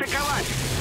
атаковать!